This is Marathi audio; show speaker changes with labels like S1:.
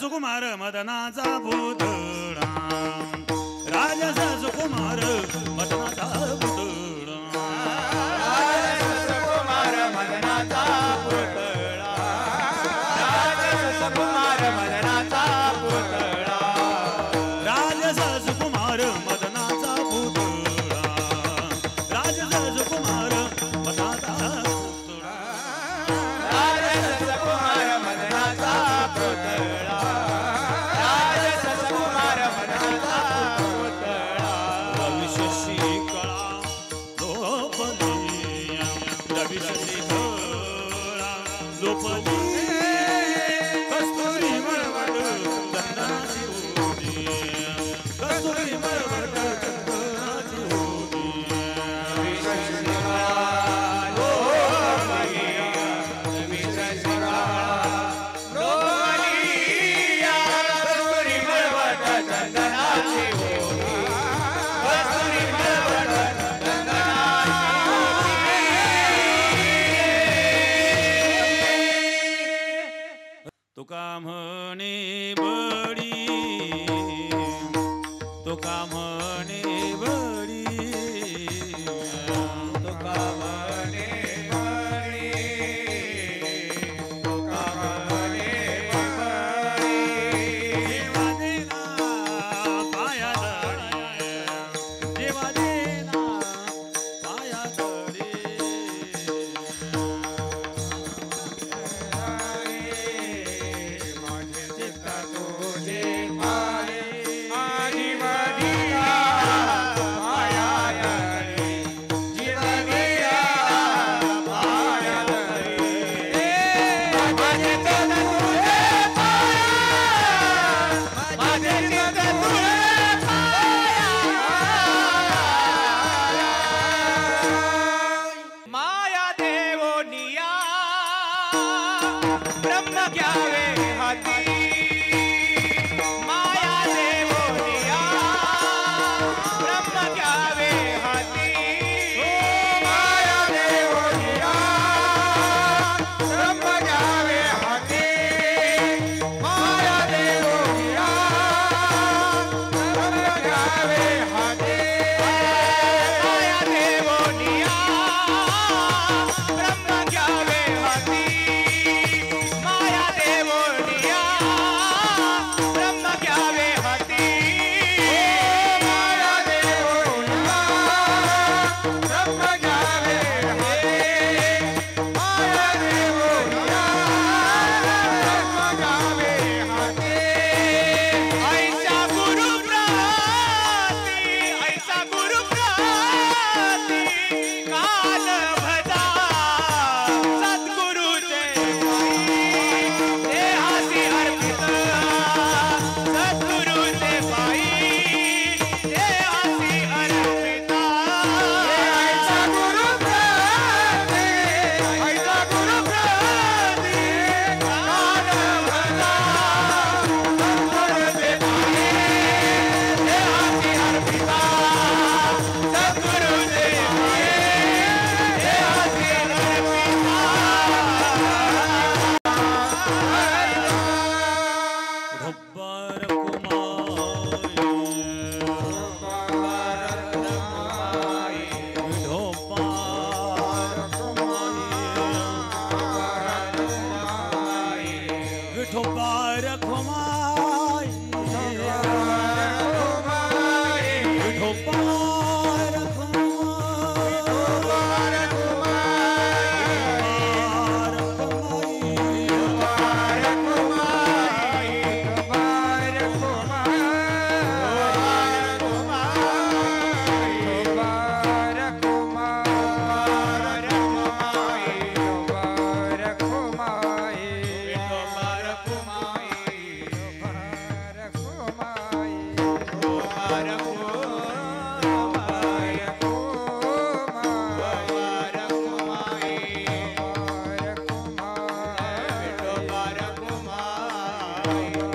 S1: सुकुमार मदनाचा पुतळा. राजस सुकुमार मदनाचा
S2: Bye. Bye.